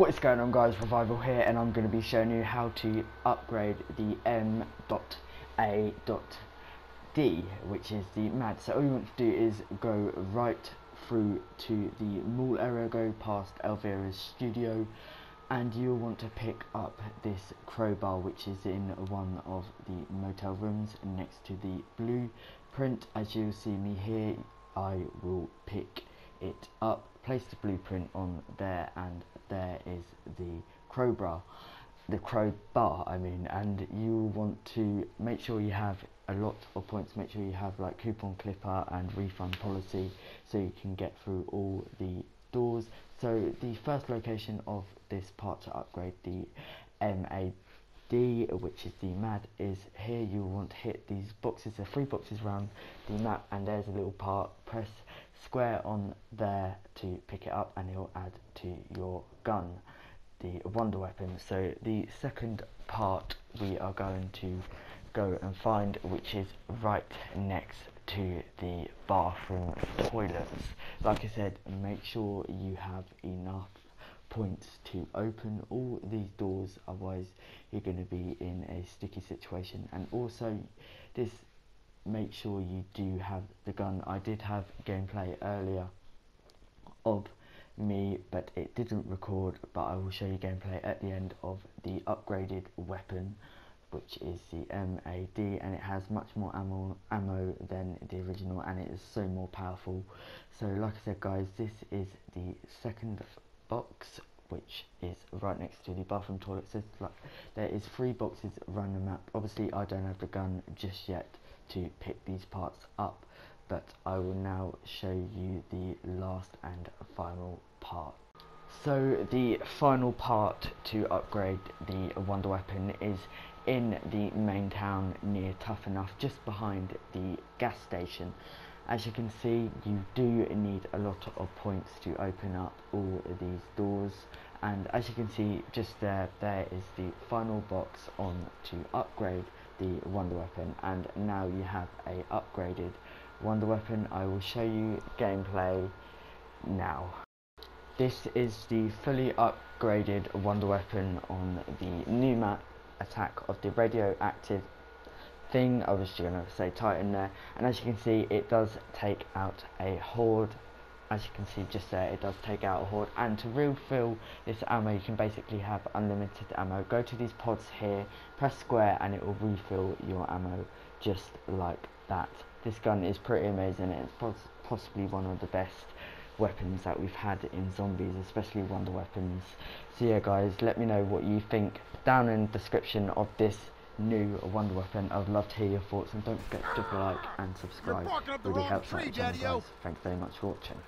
What is going on guys, Revival here and I'm going to be showing you how to upgrade the M.A.D which is the MAD. So all you want to do is go right through to the mall area, go past Elvira's studio and you'll want to pick up this crowbar which is in one of the motel rooms next to the blueprint. As you'll see me here, I will pick it up, place the blueprint on there and there is the crowbar the crowbar I mean and you want to make sure you have a lot of points make sure you have like coupon clipper and refund policy so you can get through all the doors. So the first location of this part to upgrade the MAD which is the MAD is here. You want to hit these boxes. Are three boxes around the map and there's a little part. Press square on there to pick it up and it'll add to your gun the wonder weapon. So the second part we are going to go and find which is right next to the bathroom toilets. Like I said make sure you have enough points to open all these doors otherwise you're going to be in a sticky situation. And also this make sure you do have the gun. I did have gameplay earlier of me but it didn't record but I will show you gameplay at the end of the upgraded weapon which is the MAD and it has much more ammo, ammo than the original and it is so more powerful. So like I said guys this is the second box which is right next to the bathroom toilet. So like there is three boxes around the map. Obviously I don't have the gun just yet to pick these parts up but I will now show you the last and final part. So the final part to upgrade the Wonder Weapon is in the main town near Tough Enough just behind the gas station. As you can see you do need a lot of points to open up all these doors and as you can see just there there is the final box on to upgrade the wonder weapon and now you have a upgraded wonder weapon. I will show you gameplay now. This is the fully upgraded wonder weapon on the new map attack of the radioactive thing. I was just gonna say Titan there and as you can see it does take out a horde as you can see just there it does take out a horde and to refill this ammo you can basically have unlimited ammo go to these pods here press square and it will refill your ammo just like that this gun is pretty amazing it's pos possibly one of the best weapons that we've had in zombies especially wonder weapons so yeah guys let me know what you think down in the description of this new wonder weapon. I would love to hear your thoughts and don't forget to like and subscribe. Really helps out the channel guys. Thanks very much for watching.